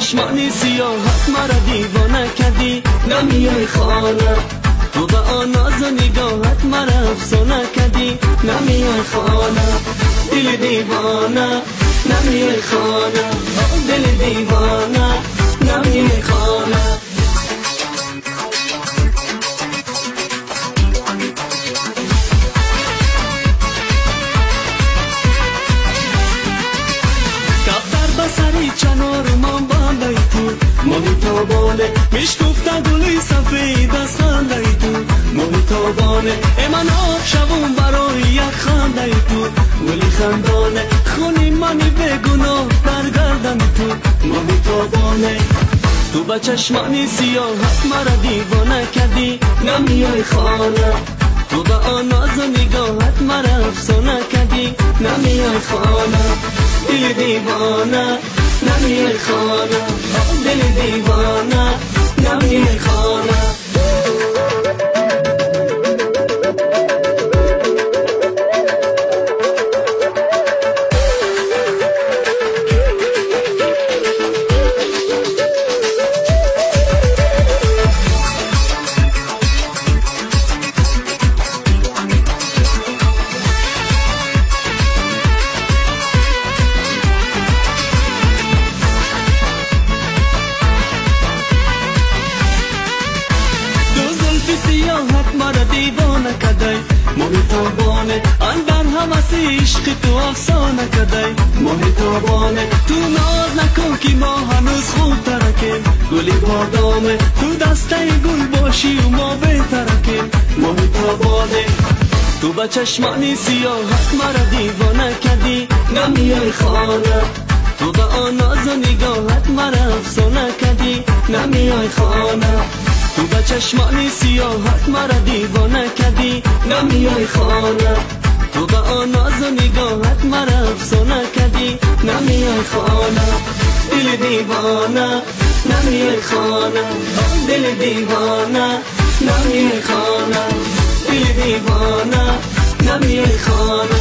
سیاحت مرا دیوانه کردی نمیای خانه. تو به آن ناز و نگاهت مرا افسانه کردی نمیای خانه. دل دیوانه نمیای خانه. دل دیوانه. من باندای تو. ماهی تابانه گفته گلی سفید از خنده تو. ماهی تابانه ایمن آب شبون برای یک خنده تو. گلی خندانه خونی منی بگناه برگردم تو. ماهی تابانه تو به چشمانی سیاحت مرا دیوانه کردی. نمیای خانه تو به آن ناز و نگاهت مرا افسانه کردی. نمیای خانه دل دیوانه. نمیای خانه دل دیوانه زلفی سیاحت مرا دیوانه کدی؟ ماهی تابانه اندر همه عشق تو افسانه کدی؟ ماهی تابانه تو ناز نکن که ما هنوز خوب ترکیم. گلی بادامه تو دسته گل باشی و ما بهترکیم ماهی تابانه تو به چشمانی سیاحت مرا دیوانه کردی نمیای خانه تو به آن ناز و نگاهت مرا افسانه کردی نمیای خانه. تو به چشمانی سیاحت مرا دیوانه کردی. نمیای خانه. تو به آن ناز و نگاهت مرا افسانه کردی. نمیای خانه. دل دیوانه. نمیای خانه. دل دیوانه. نمیای خانه. دل دیوانه. نمیای خانه.